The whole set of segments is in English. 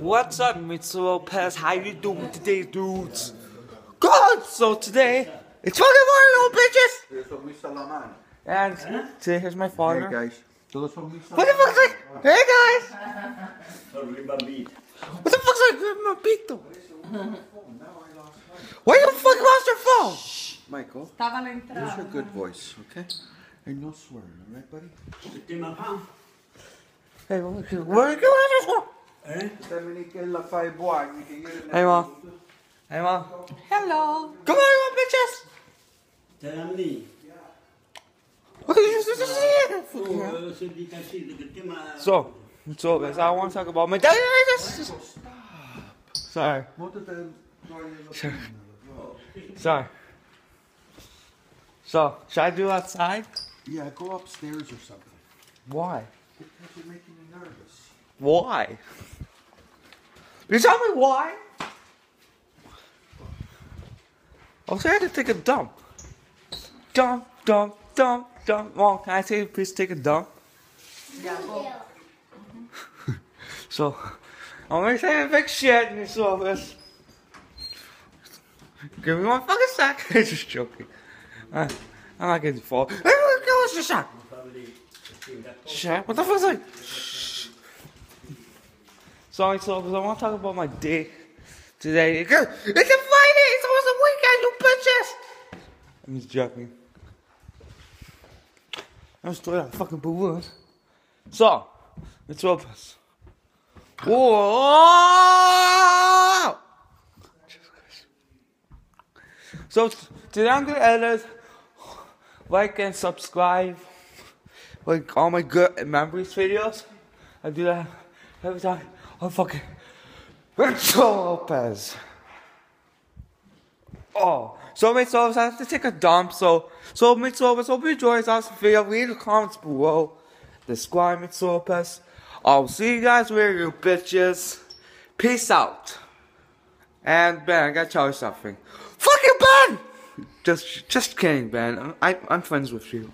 What's up, Mitsu Lopez? How you doing today, dudes? Good! So today, it's fucking Mario, bitches! Son mis salamán. And today, here's my Hey father. guys. Todos son mis What the fuck's like? Hey guys! What the fuck's like my pito? Why you fucking lost your phone? Michael, use your good voice, okay? And no swearing, alright, buddy? Tem uma pão? Hey, where where you going this one? Eh? Dominique fai buon, you can Hey, mom. Hey, mom. Hello. Come on, you bitches! Terani. What are you supposed to say? Eu sou de Caxias, que tem uma... So, so, guys, I want to talk about my dad. Sorry, What did the Sure. sorry. So, should I do outside? Yeah, go upstairs or something. Why? Because you're making me nervous. Why? You tell me why? I was trying to take a dump. Dump, dump, dump, dump. Mom, can I take please take a dump? So, I'm gonna say a big shit in this office. Give me one fucking sec. Just joking. I'm not getting fall. Hey, look, us a shot. Shit, what the fuck fuck's like? Sorry, so I want to talk about my dick today. It's a Friday. It's almost a weekend, you bitches. I'm just joking. I'm still a fucking balloon. So, let's. Whoa! So today I'm gonna edit, like and subscribe, like all my good memories videos. I do that every time. Oh, I'm fucking Rachel Lopez. Oh, so Mitch Lopez, I have to take a dump. So, so Mitch Lopez, hope you enjoy this awesome video. Leave the comments below. Describe Mitch Lopez. I'll see you guys later, you bitches. Peace out. And Ben, I gotta tell you something. Fuck you, Ben! Just, just kidding, Ben. I, I'm friends with you.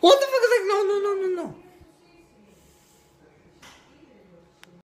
What the